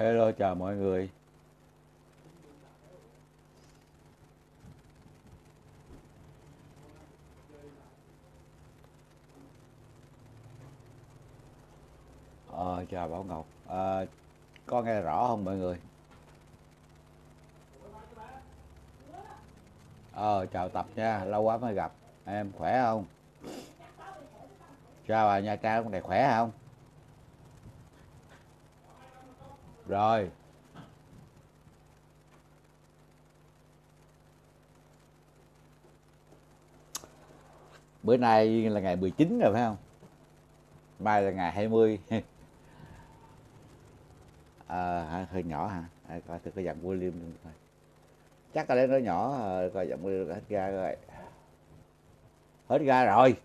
Hello chào mọi người. Ờ, chào Bảo Ngọc. à, có nghe rõ không mọi người? Ờ, chào Tập nha, lâu quá mới gặp. Em khỏe không? Chào bà Nha Trang, này khỏe không? Rồi, bữa nay là ngày 19 rồi phải không? Mai là ngày 20. à, hơi nhỏ hả? À, coi thử cái giọng luôn coi. Chắc là lẽ nó nhỏ, ờ, coi giọng volume hết ra rồi. Hết ra rồi.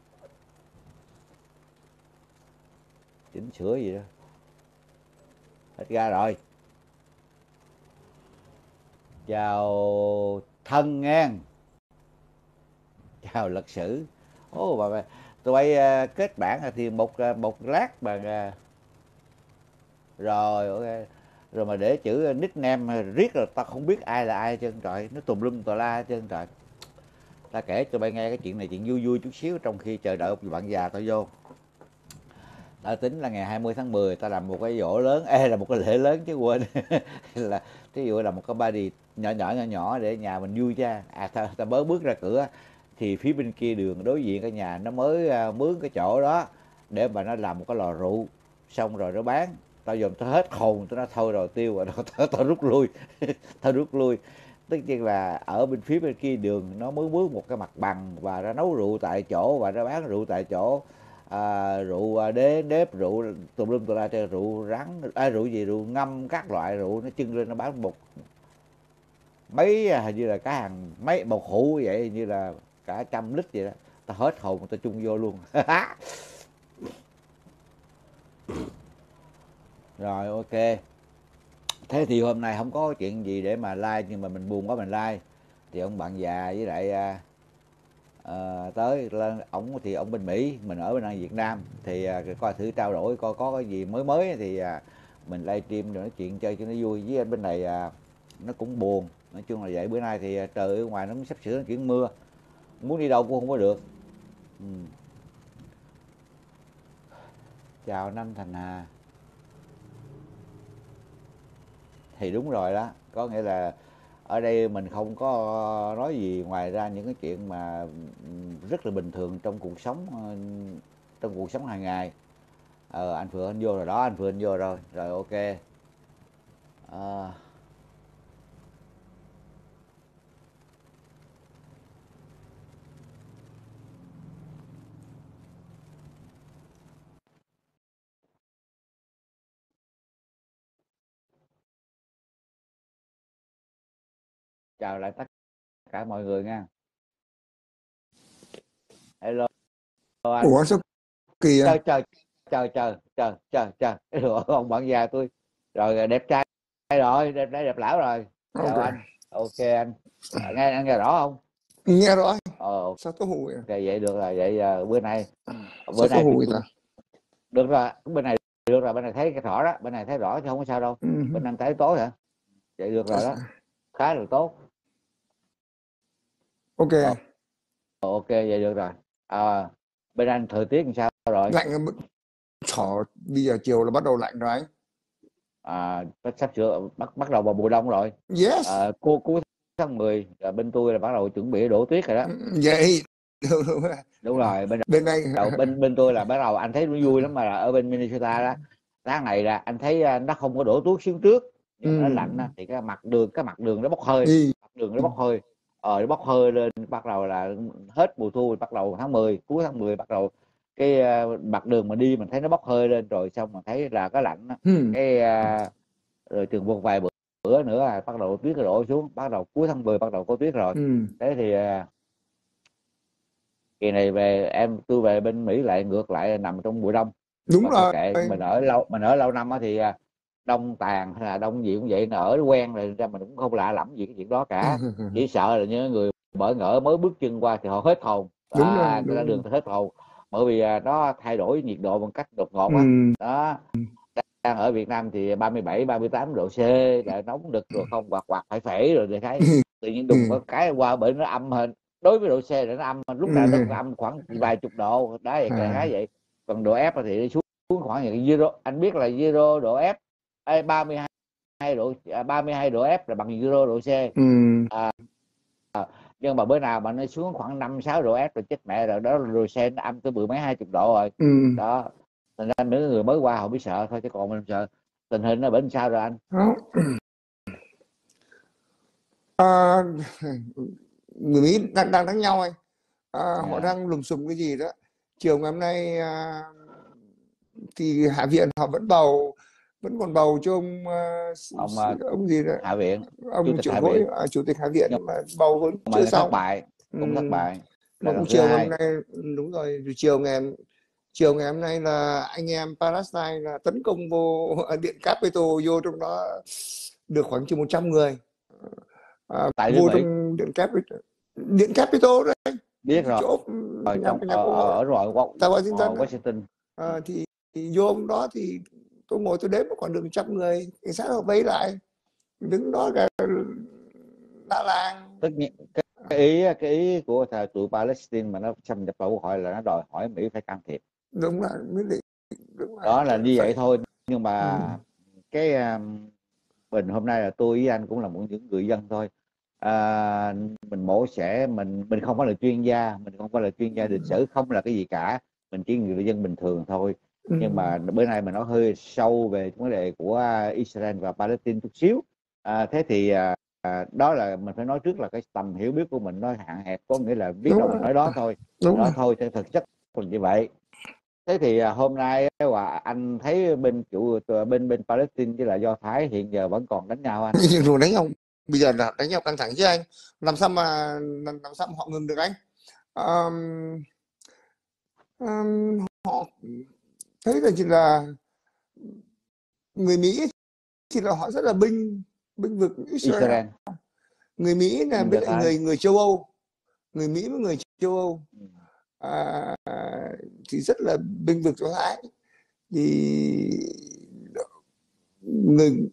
Chỉnh sửa gì đó. Hết ga rồi. Chào thân ngang. Chào lật sử. ô bà, bà tụi bay ờ, kết bạn thì một uh, một lát mà uh, ờ. rồi okay. rồi mà để chữ nickname riết rồi tao không biết ai là ai hết trơn trời nó tùm lum tùa la hết trơn trời ta kể cho bay nghe cái chuyện này chuyện vui vui chút xíu trong khi chờ đợi một bạn già tao vô ta tính là ngày 20 tháng 10 ta làm một cái dỗ lớn. Ê là một cái lễ lớn chứ quên. Là thí dụ là một cái party nhỏ nhỏ nhỏ nhỏ để nhà mình vui cha. À ta, ta mới bước ra cửa thì phía bên kia đường đối diện cái nhà nó mới à, mướn cái chỗ đó để mà nó làm một cái lò rượu. Xong rồi nó bán. Tao dòm tao hết hồn tao nói thôi rồi tiêu rồi. Tao, tao rút lui. Tao rút lui. Tất nhiên là ở bên phía bên kia đường nó mới mướn một cái mặt bằng và nó nấu rượu tại chỗ và nó bán rượu tại chỗ à, rượu à, đế đếp rượu tùm lum tùm la rượu rắn à, rượu gì rượu ngâm các loại rượu nó trưng lên nó bán một mấy à, hình như là cái hàng mấy một hũ vậy như là cả trăm lít vậy đó. Tao hết hồn tao chung vô luôn. Rồi ok. Thế thì hôm nay không có chuyện gì để mà like nhưng mà mình buồn quá mình like. Thì ông bạn già với lại à, à, tới lên ổng thì ông bên mỹ mình ở bên việt nam. Thì à, coi thử trao đổi coi có cái gì mới mới thì à, mình livestream rồi nói chuyện chơi cho nó vui. Với anh bên này à, nó cũng buồn. Nói chung là vậy bữa nay thì à, trời ở ngoài nó sắp sửa chuyển mưa. Muốn đi đâu cũng không có được. Ừ. chào năm thành hà. Thì đúng rồi đó có nghĩa là ở đây mình không có nói gì. Ngoài ra những cái chuyện mà rất là bình thường trong cuộc sống ờ, trong cuộc sống hàng ngày. Ờ, anh Phượng anh vô rồi đó anh Phượng anh vô rồi. Rồi ok. À, chào lại tất cả mọi người nha. Hello. Anh. Ủa sao kỳ à? chờ chờ chờ chờ chờ chờ chờ Rồi, ông bạn già tôi. Rồi đẹp trai rồi đẹp trai đẹp lão rồi. Chào Ok. anh. Ok anh. À, nghe anh nghe rõ không? Nghe rõ. ờ. Sao có hùi à? ok vậy được rồi vậy à, bữa nay bữa Sao nay hùi ta? được rồi bên này được rồi bên này thấy cái rõ đó bên này thấy rõ chứ không có sao đâu. Ừ. bên anh thấy tối hả? Vậy được rồi đó. Khá là tốt Ok. Ờ. Ờ, ok vậy được rồi à, bên anh thời tiết làm sao rồi Lạnh Thỏ bây giờ chiều là bắt đầu lạnh rồi anh. à, sắp sửa bắt bắt đầu vào mùa đông rồi Yes. à, cuối cuối tháng 10 là bên tôi là bắt đầu chuẩn bị đổ tuyết rồi đó Ừ, Vậy. đúng rồi bên Bên đây đầu bên bên tôi là bắt đầu anh thấy nó vui lắm mà là ở bên Minnesota đó tháng này là anh thấy à, nó không có đổ tuyết xuống trước nhưng mà nó Ừ. lạnh thì cái mặt đường cái mặt đường nó bốc hơi mặt đường nó bốc hơi ờ bốc hơi lên bắt đầu là hết mùa thu bắt đầu tháng 10 cuối tháng 10 bắt đầu cái à, mặt đường mà đi mình thấy nó bốc hơi lên rồi xong mình thấy là cái lạnh ừ. cái à, rồi chừng một vài bữa, bữa nữa là bắt đầu tuyết đổ xuống bắt đầu cuối tháng 10 bắt đầu có tuyết rồi Ừ. thế thì à, kỳ này về em tôi về bên Mỹ lại ngược lại nằm trong mùa đông Đúng mà rồi. kệ mình ở lâu mình ở lâu năm thì à, đông tàn hay là đông gì cũng vậy nó ở quen rồi ra mình cũng không lạ lẫm gì cái chuyện đó cả. Chỉ sợ là những người bỡ ngỡ mới bước chân qua thì họ hết hồn. Đúng à, rồi, đúng ra đường thì hết hồn. Bởi vì à, nó thay đổi nhiệt độ bằng cách đột ngột Ừ. á đó ở Việt Nam thì 37 38 độ C là nóng đực rồi không quạt quạt phải phể rồi thì thấy tự nhiên đùng có cái qua bển nó âm hơn đối với độ C là nó âm lúc nào nó cũng âm khoảng vài chục độ đó vậy cái À. vậy. Còn độ F thì xuống xuống khoảng những zero. Anh biết là zero độ F ai 32 độ à, 32 độ F là bằng zero độ C ừ. nhưng mà bữa nào mà nó xuống khoảng 5 6 độ F rồi chết mẹ rồi đó rồi xe nó âm tới mười mấy hai chục độ rồi Ừ. đó thành ra mấy người mới qua họ biết sợ thôi chứ còn mình sợ tình hình nó bên sao rồi anh. À, người Mỹ đang đang đánh nhau anh à, họ Dạ. đang lùm xùm cái gì đó chiều ngày hôm nay à, thì Hạ viện họ vẫn bầu vẫn còn bầu cho ông s- Ông, à, ông gì đó? Hạ viện ông Chủ tịch trưởng Hạ viện. à, chủ tịch Hạ viện Nhưng- mà bầu vẫn mà chưa nó thất xong. bại cũng thất bại. Mà cũng chiều hôm nay đúng rồi rồi chiều ngày chiều ngày hôm nay là anh em Palestine là tấn công vô điện Capitol vô trong đó được khoảng chừng 100 người. À, Tại vô trong điện Capitol điện Capitol đấy. Biết rồi. chỗ ở trong ở, ở, ở ở Washington. Washington. À, thì, thì vô ông đó thì tôi ngồi tôi đếm còn được 100 người cảnh sát họ vây lại đứng đó cả la làng. Tất nhiên cái, cái ý cái ý của thà tụi Palestine mà nó xâm nhập vào quốc hội là nó đòi hỏi Mỹ phải can thiệp. Đúng là định đúng đó là như vậy thôi nhưng mà Ừ. cái um, mình hôm nay là tôi với anh cũng là một những người dân thôi. À, mình mổ xẻ mình mình không phải là chuyên gia mình không phải là chuyên gia lịch sử không là cái gì cả. Mình chỉ người dân bình thường thôi Ừ. nhưng mà bữa nay mình nói hơi sâu về vấn đề của Israel và Palestine chút xíu à, thế thì à, à, đó là mình phải nói trước là cái tầm hiểu biết của mình nó hạn hẹp có nghĩa là biết Đúng đâu rồi. mình nói đó thôi đúng đó rồi. thôi theo thực chất là như vậy thế thì à, hôm nay và anh thấy bên chủ bên bên Palestine với lại Do Thái hiện giờ vẫn còn đánh nhau anh nhưng rồi đánh nhau bây giờ là đánh nhau căng thẳng chứ anh làm sao mà làm, sao mà họ ngừng được anh Ờm, ờm, họ thấy là chỉ là người Mỹ thì là họ rất là binh binh vực Israel. Israel. Người Mỹ là với lại người người châu Âu. Người Mỹ với người châu Âu. Ừ. à, thì rất là binh vực Do Thái thì người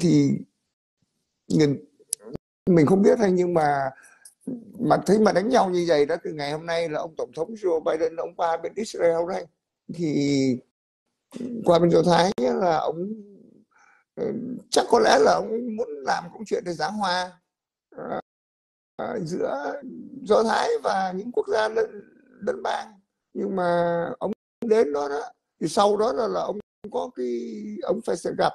thì người, mình không biết hay nhưng mà mà thấy mà đánh nhau như vậy đó từ ngày hôm nay là ông tổng thống Joe Biden ông qua bên Israel đây thì qua bên Do Thái là ông ờ, chắc có lẽ là ông muốn làm công chuyện để giảng hòa uh, ờ, ờ, giữa Do Thái và những quốc gia lân lân bang. Nhưng mà ông đến đó đó thì sau đó là, là ông có cái ông phải sẽ gặp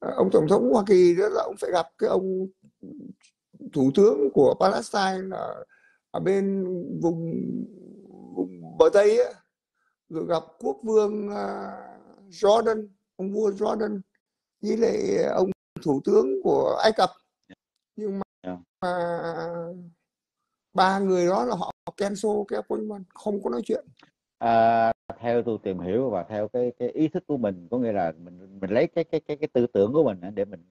ông tổng thống Hoa Kỳ đó là ông phải gặp cái ông thủ tướng của Palestine ở ở bên vùng vùng bờ tây á rồi gặp quốc vương à, Jordan ông vua Jordan với lại ông thủ tướng của Ai Cập. Nhưng mà, Yeah. mà ba người đó là họ cancel cái appointment không có nói chuyện. À, theo tôi tìm hiểu và theo cái cái ý thức của mình có nghĩa là mình mình lấy cái cái cái cái tư tưởng của mình để mình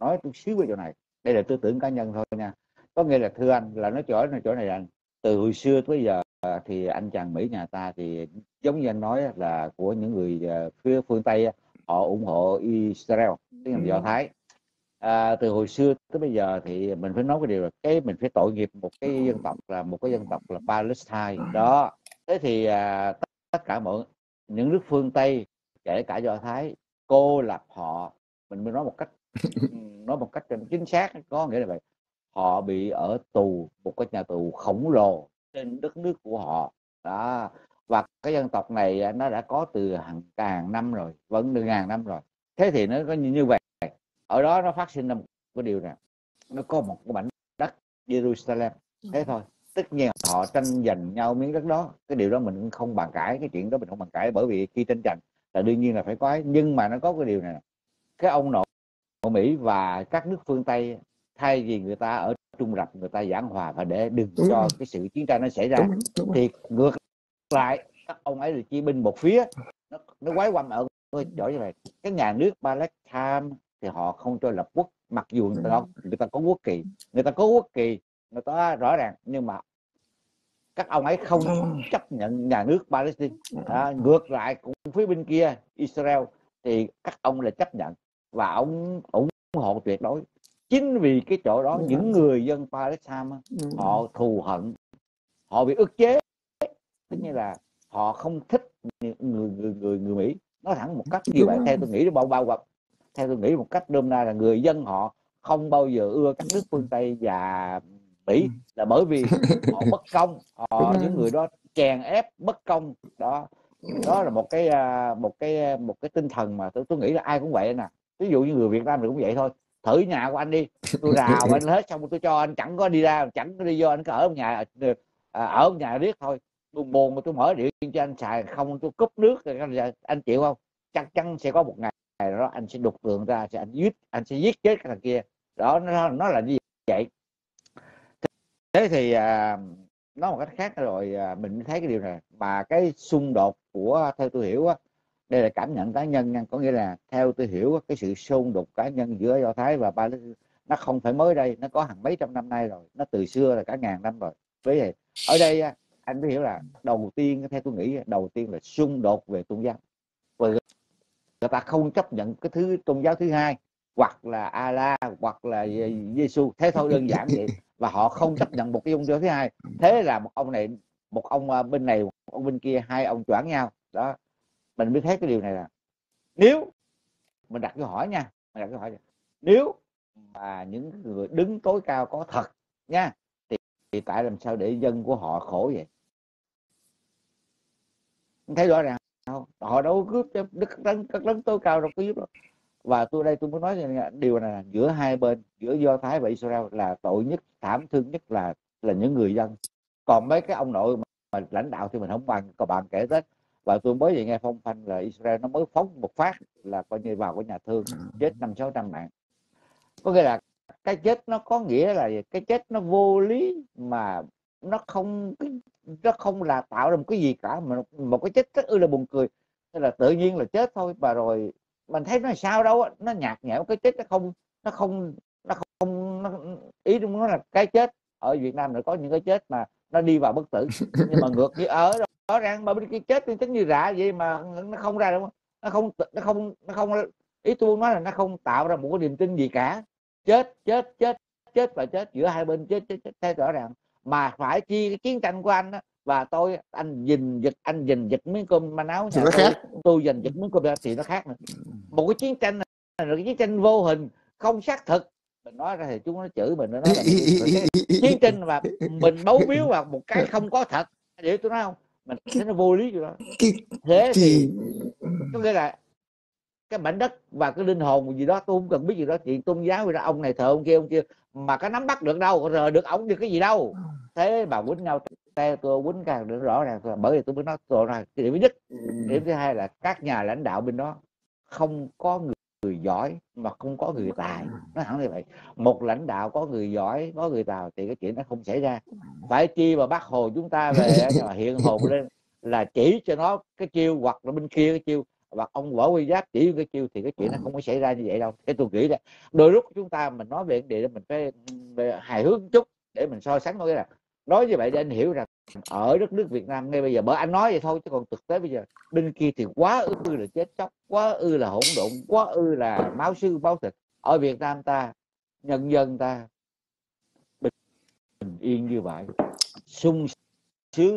nói chút xíu về chỗ này. Đây là tư tưởng cá nhân thôi nha. Có nghĩa là thưa anh là nói chỗ này chỗ này anh từ hồi xưa tới giờ thì anh chàng Mỹ nhà ta thì giống như anh nói là của những người à, phía phương Tây họ ủng hộ Israel tức là Do Ừ. Thái. À, từ hồi xưa tới bây giờ thì mình phải nói cái điều là cái mình phải tội nghiệp một cái dân tộc là một cái dân tộc là Palestine. Đó. Thế thì à, tất, tất cả mọi những nước phương Tây kể cả Do Thái cô lập họ. Mình mới nói một cách nói một cách chính xác có nghĩa là vậy họ bị ở tù một cái nhà tù khổng lồ trên đất nước của họ. Đó và cái dân tộc này à, nó đã có từ hàng ngàn năm rồi vẫn từ ngàn năm rồi. Thế thì nó có như, như vậy ở đó nó phát sinh ra một cái điều này nó có một cái mảnh đất Jerusalem. Thế thôi tất nhiên họ tranh giành nhau miếng đất đó. Cái điều đó mình cũng không bàn cãi cái chuyện đó mình không bàn cãi bởi vì khi tranh giành là đương nhiên là phải có. Ấy. nhưng mà nó có cái điều này cái ông nội nội Mỹ và các nước phương Tây thay vì người ta ở trung lập người ta giảng hòa và để đừng Đúng cho rồi. cái sự chiến tranh nó xảy ra. Đúng rồi, đúng rồi. thì ngược lại các ông ấy là chỉ binh một phía nó, nó quái quăm ở chỗ như vậy. Cái nhà nước Palestine thì họ không cho lập quốc mặc dù người ta có, người ta có quốc kỳ. Người ta có quốc kỳ người ta rõ ràng nhưng mà các ông ấy không chấp nhận nhà nước Palestine. À, ngược lại cũng phía bên kia Israel thì các ông là chấp nhận và ông ủng hộ tuyệt đối chính vì cái chỗ đó Đúng những người dân Palestine Đúng rồi. họ thù hận họ bị ức chế. Tức như là họ không thích người người người người, Mỹ. Nói thẳng một cách như vậy rồi. theo tôi nghĩ bao bao bọc theo tôi nghĩ một cách đêm nay là người dân họ không bao giờ ưa các nước phương Tây và Mỹ là bởi vì họ bất công họ rồi. những người đó chèn ép bất công. Đó đó là một cái à, một cái một cái tinh thần mà tôi tôi nghĩ là ai cũng vậy nè. Ví dụ như người Việt Nam thì cũng vậy thôi thử nhà của anh đi. Tôi rào anh hết xong tôi cho anh chẳng có đi ra chẳng có đi vô anh cứ ở nhà à, ở nhà riết thôi. Tôi buồn mà tôi mở điện cho anh xài không tôi cúp nước rồi anh, anh chịu không? Chắc chắn sẽ có một ngày đó anh sẽ đục tường ra sẽ anh giết anh sẽ giết chết cái thằng kia. Đó nó nó là như vậy. Thế thì à, nói một cách khác rồi à, mình thấy cái điều này. Mà cái xung đột của theo tôi hiểu á đây là cảm nhận cá nhân nha. Có nghĩa là theo tôi hiểu cái sự xung đột cá nhân giữa do thái và palestine nó không phải mới đây, nó có hàng mấy trăm năm nay rồi, nó từ xưa là cả ngàn năm rồi. Với vậy, ở đây anh phải hiểu là đầu tiên, theo tôi nghĩ đầu tiên là xung đột về tôn giáo. Và người ta không chấp nhận cái thứ tôn giáo thứ hai, hoặc là Allah hoặc là Giêsu thế thôi, đơn giản vậy. Và họ không chấp nhận một cái tôn giáo thứ hai. Thế là một ông này, một ông à, bên này, một ông bên kia, hai ông choảng nhau. Đó mình mới thấy cái điều này là nếu mình đặt câu hỏi nha mình đặt câu hỏi nếu mà những người đứng tối cao có thật nha thì, thì tại làm sao để dân của họ khổ vậy? Thấy rõ ràng không? Họ đâu có cướp cho đức lớn các lớn tối cao đâu có giúp đâu. Và tôi đây tôi muốn nói rằng điều này là giữa hai bên giữa do thái và israel là tội nhất thảm thương nhất là là những người dân. Còn mấy cái ông nội mà, mà lãnh đạo thì mình không bằng còn bạn kể tới và tôi mới vừa nghe phong phanh là israel nó mới phóng một phát là coi như vào cái nhà thương chết năm sáu trăm mạng có nghĩa là cái chết nó có nghĩa là cái chết nó vô lý mà nó không nó không là tạo ra một cái gì cả mà một cái chết rất ư là buồn cười. Tức là tự nhiên là chết thôi và rồi mình thấy nó sao đâu á, nó nhạt nhẽo cái chết nó không nó không nó không nó, ý đúng nó là cái chết ở Việt Nam nó có những cái chết mà nó đi vào bất tử. Nhưng mà ngược như ở rõ ràng mà cái chết thì tính như rạ vậy mà nó không ra đâu nó không nó không nó không ý tôi nói là nó không tạo ra một cái niềm tin gì cả. Chết chết chết chết và chết giữa hai bên chết chết chết, chết rõ ràng. Mà phải chi cái chiến tranh của anh đó, và tôi anh dình giật anh dình giật miếng cơm manh áo nhà nó tôi, khác. tôi dình giật miếng cơm ra thì nó khác nữa. Một cái chiến tranh này là cái chiến tranh vô hình không xác thực. Mình nói ra thì chúng nó chửi mình nó nói là chiến tranh và mình bấu víu vào một cái không có thật. Để tôi nói không mình thấy nó vô lý rồi đó. Cái- thế thì có nghĩa là cái mảnh đất và cái linh hồn gì đó tôi không cần biết gì đó chuyện tôn giáo gì đó ông này thờ ông kia ông kia mà có nắm bắt được đâu rờ được ổng được cái gì đâu. Thế bà quýnh nhau theo tôi quýnh càng được rõ ràng bởi vì tôi mới nói rồi cái điểm thứ nhất điểm thứ hai là các nhà lãnh đạo bên đó không có người giỏi mà không có người tài. nó hẳn như vậy một lãnh đạo có người giỏi có người tài thì cái chuyện nó không xảy ra. Phải chi mà bác hồ chúng ta về mà hiện hồn lên là chỉ cho nó cái chiêu hoặc là bên kia cái chiêu và ông võ quy giáp chỉ cái chiêu thì cái chuyện nó không có xảy ra như vậy đâu. Thế tôi nghĩ là đôi lúc chúng ta mình nói về vấn đề đó mình phải hài hước chút để mình so sánh với là nói như vậy để anh hiểu rằng ở đất nước Việt Nam ngay bây giờ bởi anh nói vậy thôi chứ còn thực tế bây giờ bên kia thì quá ư là chết chóc quá ư là hỗn độn quá ư là máu sư máu thịt. Ở Việt Nam ta nhân dân ta bình, bình yên như vậy sung